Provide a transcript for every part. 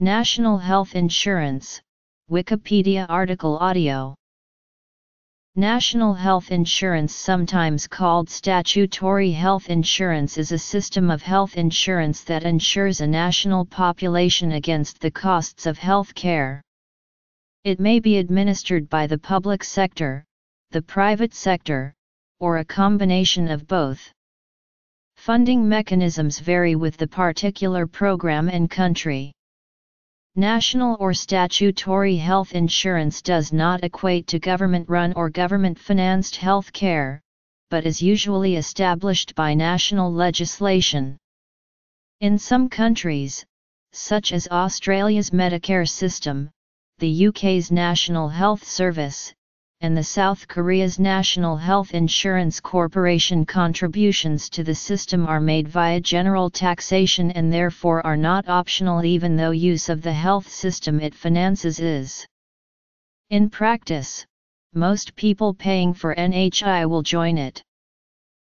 National Health Insurance, Wikipedia article audio. National health insurance sometimes called statutory health insurance is a system of health insurance that insures a national population against the costs of health care. It may be administered by the public sector, the private sector, or a combination of both. Funding mechanisms vary with the particular program and country. National or statutory health insurance does not equate to government-run or government-financed health care, but is usually established by national legislation. In some countries, such as Australia's Medicare system, the UK's National Health Service, and the South Korea's National Health Insurance Corporation contributions to the system are made via general taxation and therefore are not optional even though use of the health system it finances is. In practice, most people paying for NHI will join it.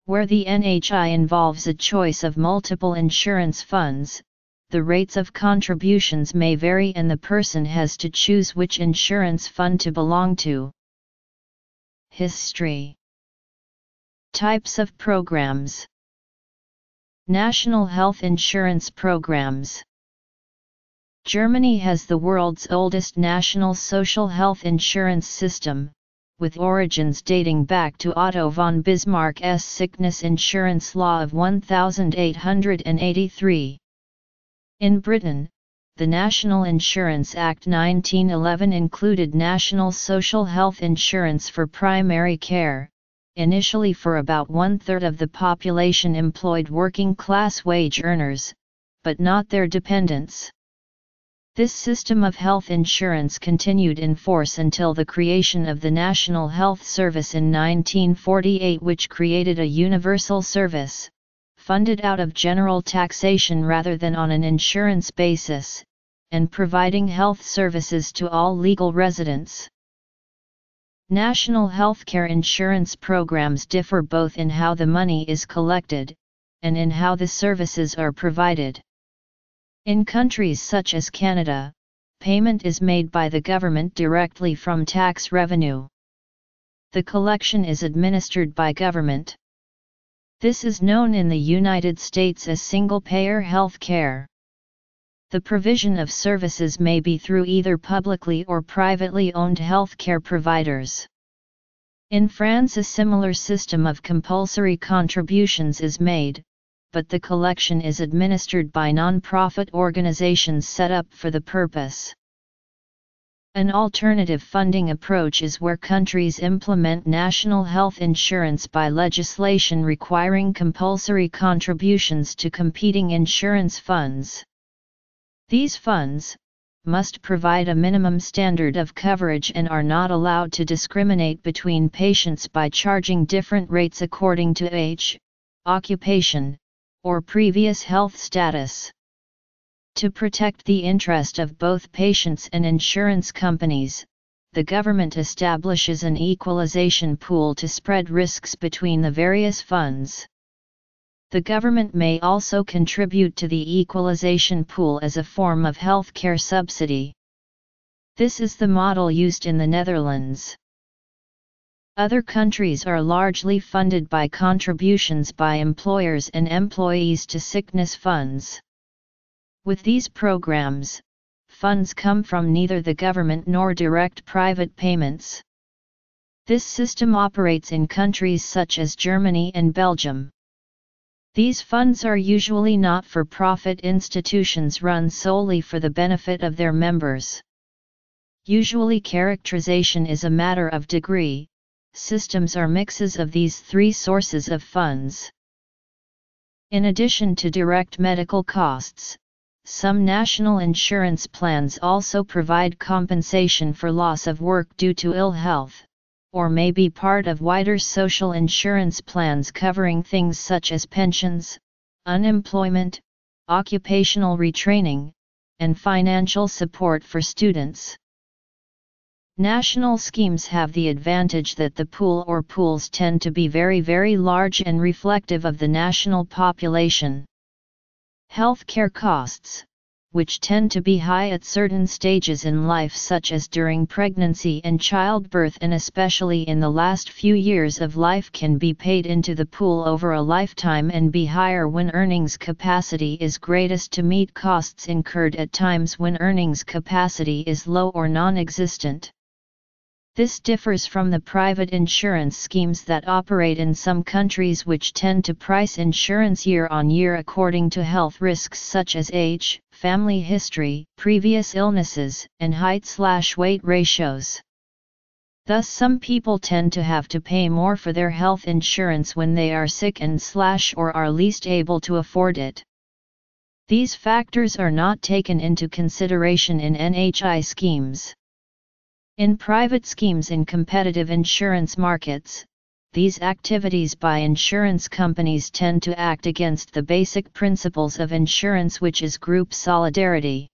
Where the NHI involves a choice of multiple insurance funds, the rates of contributions may vary and the person has to choose which insurance fund to belong to. History. Types of programs. National health insurance programs. Germany has the world's oldest national social health insurance system, with origins dating back to Otto von Bismarck's sickness insurance law of 1883. In Britain, the National Insurance Act 1911 included national social health insurance for primary care, initially for about one-third of the population employed working-class wage earners, but not their dependents. This system of health insurance continued in force until the creation of the National Health Service in 1948 which created a universal service, funded out of general taxation rather than on an insurance basis, and providing health services to all legal residents. National healthcare insurance programs differ both in how the money is collected, and in how the services are provided. In countries such as Canada, payment is made by the government directly from tax revenue. The collection is administered by government. This is known in the United States as single-payer health care. The provision of services may be through either publicly or privately owned healthcare providers. In France a similar system of compulsory contributions is made, but the collection is administered by non-profit organizations set up for the purpose. An alternative funding approach is where countries implement national health insurance by legislation requiring compulsory contributions to competing insurance funds. These funds, must provide a minimum standard of coverage and are not allowed to discriminate between patients by charging different rates according to age, occupation, or previous health status. To protect the interest of both patients and insurance companies, the government establishes an equalization pool to spread risks between the various funds. The government may also contribute to the equalization pool as a form of healthcare subsidy. This is the model used in the Netherlands. Other countries are largely funded by contributions by employers and employees to sickness funds. With these programs, funds come from neither the government nor direct private payments. This system operates in countries such as Germany and Belgium. These funds are usually not-for-profit institutions run solely for the benefit of their members. Usually characterization is a matter of degree, systems are mixes of these three sources of funds. In addition to direct medical costs, some national insurance plans also provide compensation for loss of work due to ill health or may be part of wider social insurance plans covering things such as pensions, unemployment, occupational retraining, and financial support for students. National schemes have the advantage that the pool or pools tend to be very very large and reflective of the national population. Healthcare costs, which tend to be high at certain stages in life such as during pregnancy and childbirth and especially in the last few years of life can be paid into the pool over a lifetime and be higher when earnings capacity is greatest to meet costs incurred at times when earnings capacity is low or non-existent. This differs from the private insurance schemes that operate in some countries which tend to price insurance year on year according to health risks such as age, family history, previous illnesses, and height-slash-weight ratios. Thus some people tend to have to pay more for their health insurance when they are sick and slash or are least able to afford it. These factors are not taken into consideration in NHI schemes. In private schemes in competitive insurance markets, these activities by insurance companies tend to act against the basic principles of insurance which is group solidarity.